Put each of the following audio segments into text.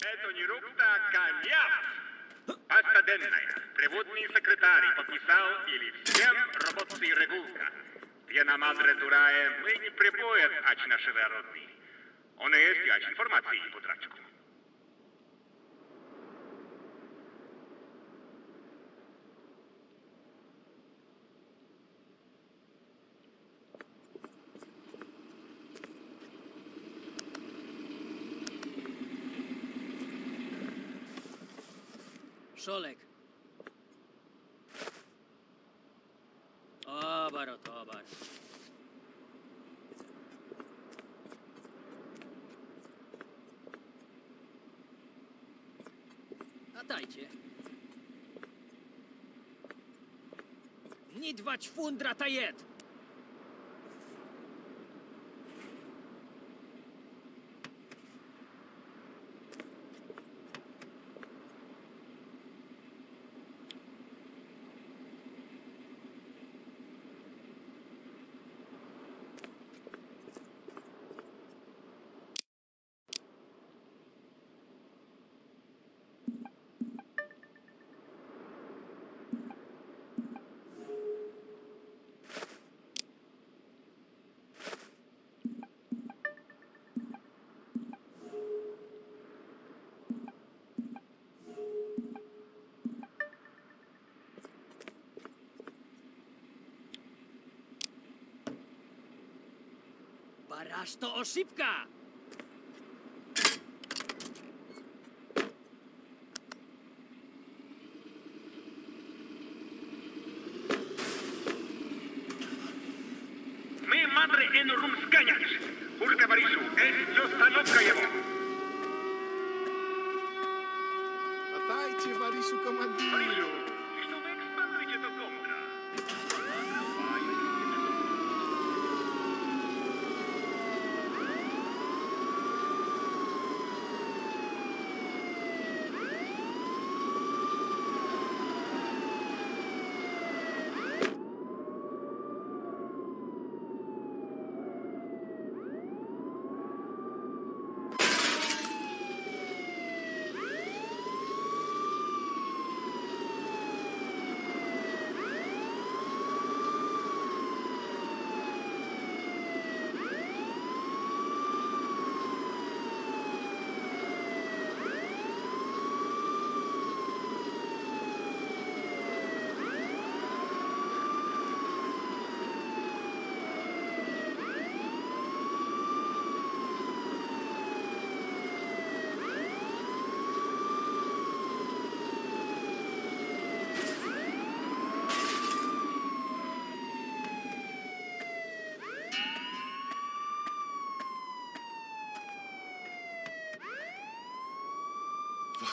Это не Нерукта Каньяв, Астаденная, преводный секретарь, подписал или всем работцы Регулка. Пена Мадре Дурая, мы не припоят ач наши родни. Он есть ач информации подрачку. Szolek. Obar, o tobar. A dajcie. Nidwać fundra tajet! Baraż to oszybka! Мы, мадре, en рум сгонять. Урка Борису, это остановка его. Atajcie, Wariszu Борису, komandiru!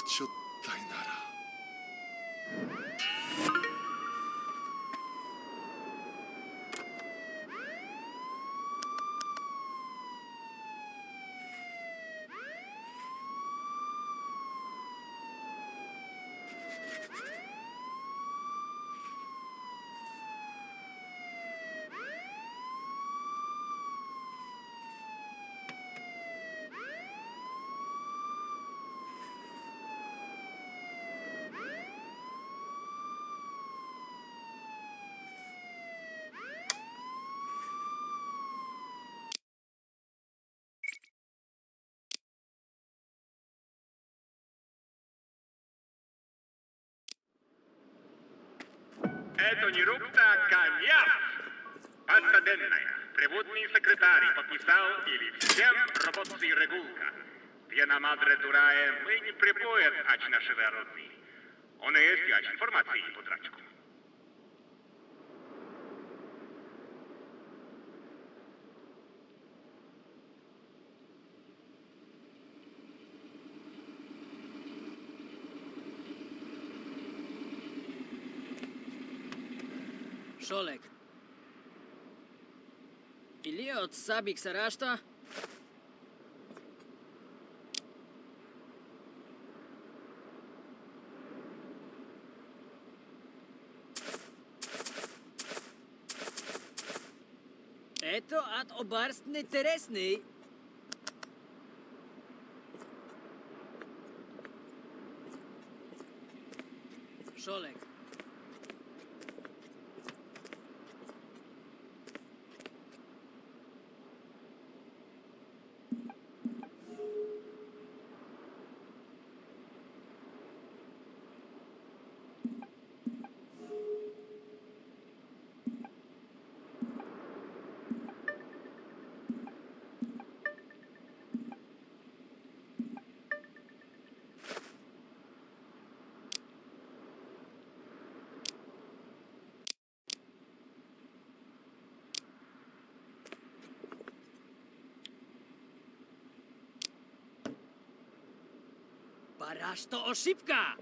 ちょったいなら。Конец. Паста денная. Преводный секретарь подписал или всем работы регулка. Пьяна мадре дурая, мы не прибоят, ач наши родные. Он и есть ач информации по Шолек. Или од Сабик се рашта? Ето ад обарст не тересни. Baraż to oszybka!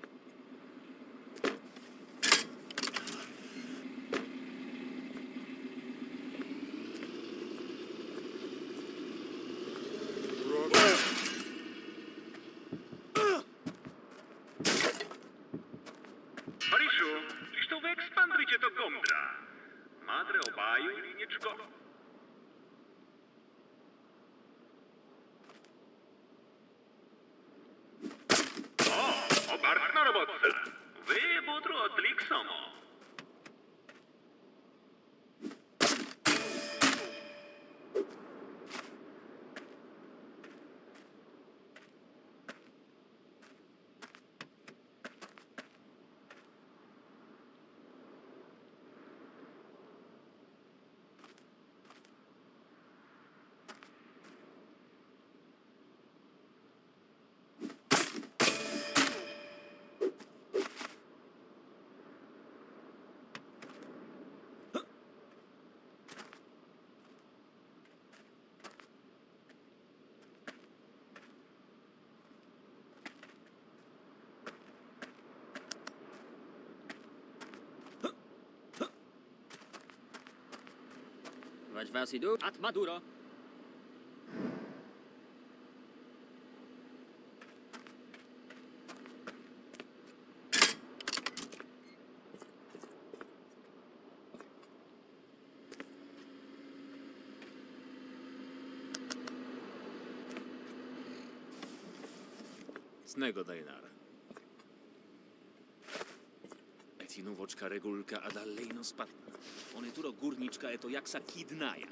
Wać was idu? At Maduro. Cnego Dajnara. Etinovočka regulka a dalejno spatna. On je turo gurnička eto jaksa kidnaja.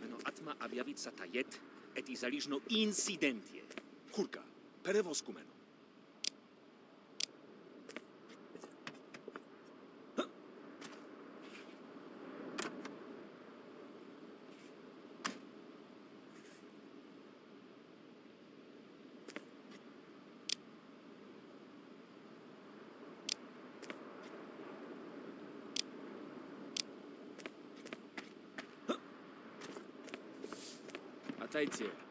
Meno atma abjavica tajet eti zaližno incidentie. Kurka, perevosku meno. Stay tuned.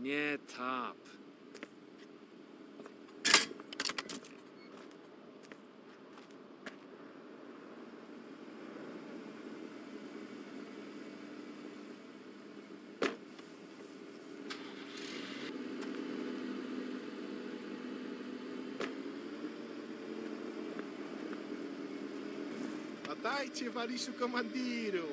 Nie tap. Dajcie waliszu komandiru!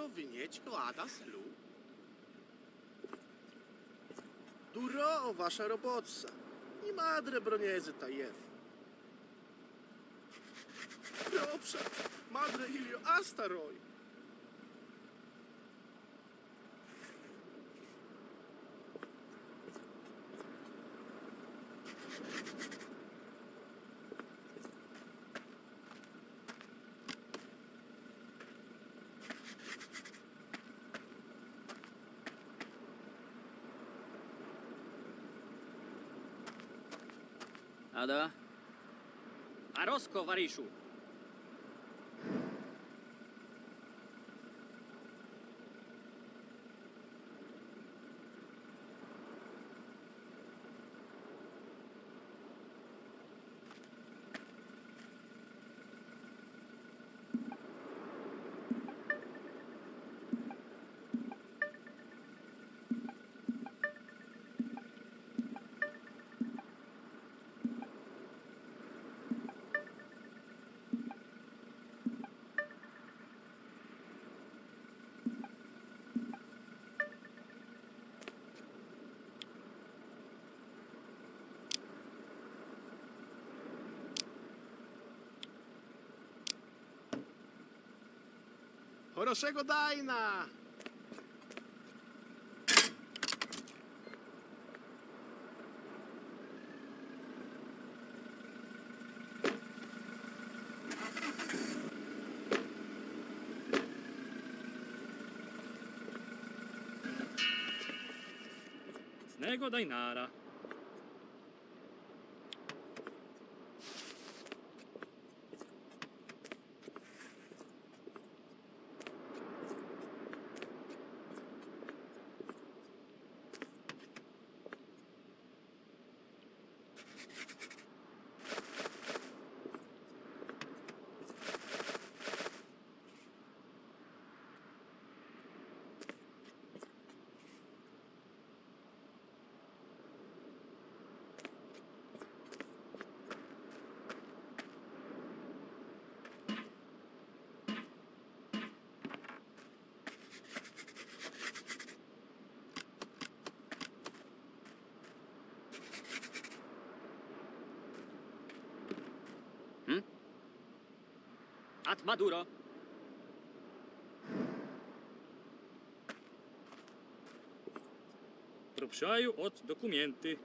Madro viniečko adas. Duro, wasza robotca. Ni madre broniezy tajet. Dobrze, madre ilio Ада. Ароско варишу. Quando eu chego, dai na... Nego Dainara. Ad Maduro. Пропшаю от документи.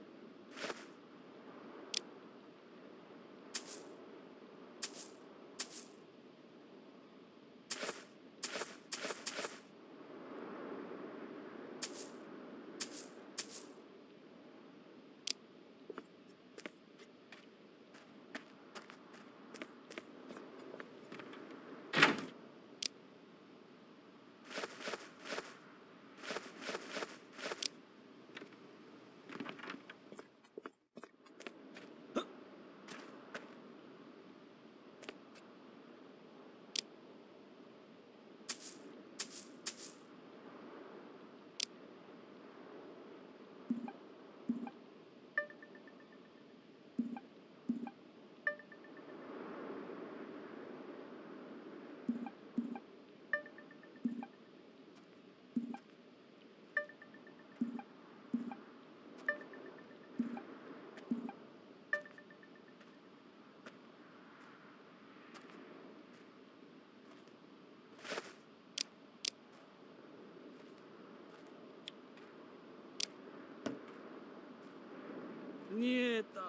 メーター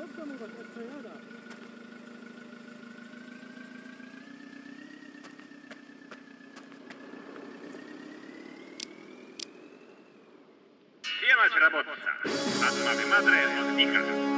やったのがっだ。continuați работать. Адмады Мадре, Ника.